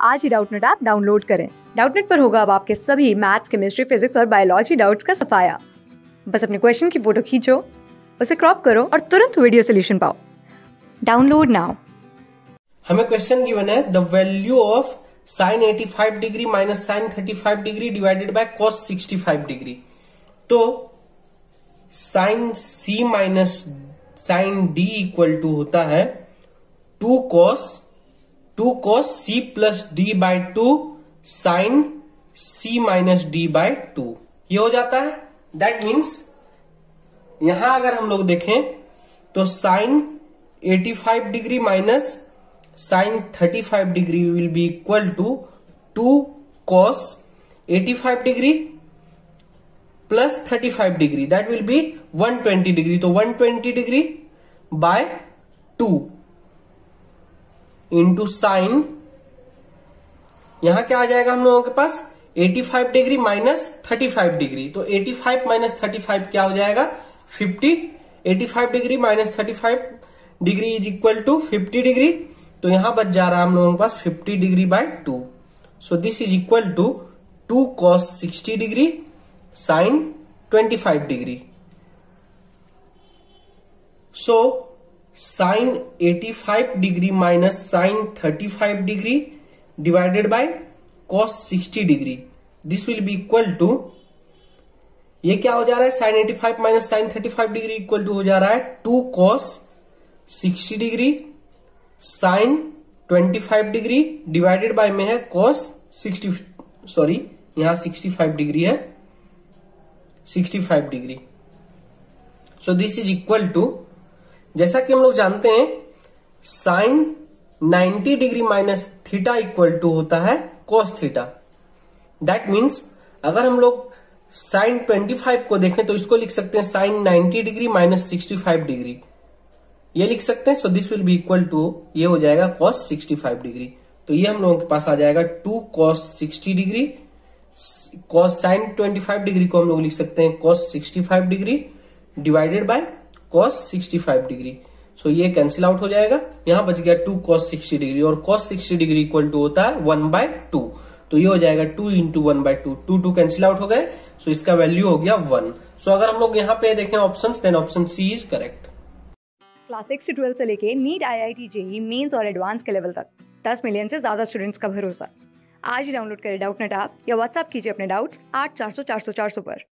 आज ही Doubtnut app download करें। डाउटनेट पर होगा अब आपके सभी मैथ्स केमिस्ट्री फिजिक्स और बायोलॉजी डाउट्स का सफाया। बस अपने क्वेश्चन की फ़ोटो खींचो, उसे क्रॉप करो और तुरंत वीडियो सोल्यूशन पाओ। डाउनलोड नाउ हमें क्वेश्चन गिवन है the value of sine 85 degree minus sine 35 degree divided by cos 65 degree तो sine C minus sine D equal to होता है two cos two cos C plus D by two sine C minus D by two ये हो जाता है। That means यहाँ अगर हम लोग देखें तो sine 85 degree minus sine 35 degree will be equal to two cos 85 degree plus 35 degree that will be 120 degree तो 120 degree by two into sine यहाँ क्या आ जाएगा हम लोगों के पास? 85 डिग्री माइनस 35 डिग्री तो 85 माइनस 35 क्या हो जाएगा? 50 85 degree minus 35 degree is equal to 50 degree तो यहाँ बच जा रहा है हम लोगों के पास 50 degree by two so this is equal to two cos 60 degree sine 25 degree so sine 85 degree minus sine 35 degree divided by cos 60 degree this will be equal to ये क्या हो जा रहा है? Sign 85 minus sine 35 degree equal to हो जा रहा है two cos 60 degree sine 25 degree divided by में है कॉस 60 सॉरी यहाँ 65 डिग्री है 65 degree so this is equal to जैसा कि हम लोग जानते हैं, sine 90 degree minus theta equal to होता है कॉस थीटा। दैट मीन्स अगर हम लोग साइन 25 को देखें तो इसको लिख सकते हैं साइन 90 डिग्री माइनस 65 डिग्री। ये लिख सकते हैं so this will be equal to ये हो जाएगा कॉस 65 डिग्री। तो ये हम लोगों के पास आ जाएगा two cos 60 degree. Cos sine 25 degree को हम लोग लिख सकते हैं cos 65 degree. Divided by cos 65 degree so ये कैंसिल आउट हो जाएगा। यहाँ बच गया टू कॉस 60 डिग्री और कॉस 60 डिग्री इक्वल टू होता है वन बाय टू तो ये हो जाएगा two into one by two two two cancel out हो गए। सो so, इसका वैल्यू हो गया वन सो so, अगर हम लोग यहाँ पे देखें option then option C is correct class six से ट्वेल्थ से लेके NEET I I T JEE Mains और एडवांस के लेवल तक। दस मिलियन से ज़्यादा स्टूडेंट्स का भरोसा। आज ही डाउनलोड करें डाउट नेट आप या व्हाट्सअप कीजिए अपने डाउट्स आठ चार सौ चार सौ चार सौ पर।